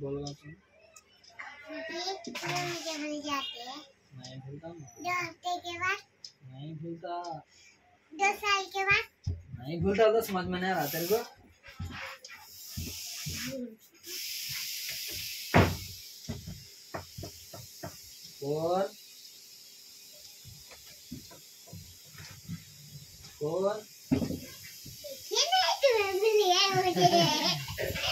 बोलो ना तुम नहीं भूलता। दो हफ़्ते के बाद नहीं भूलता दो साल के बाद नहीं भूलता तो समझ में नहीं आ रहा तेरे को। और और ये नहीं तुम्हें नहीं है मुझे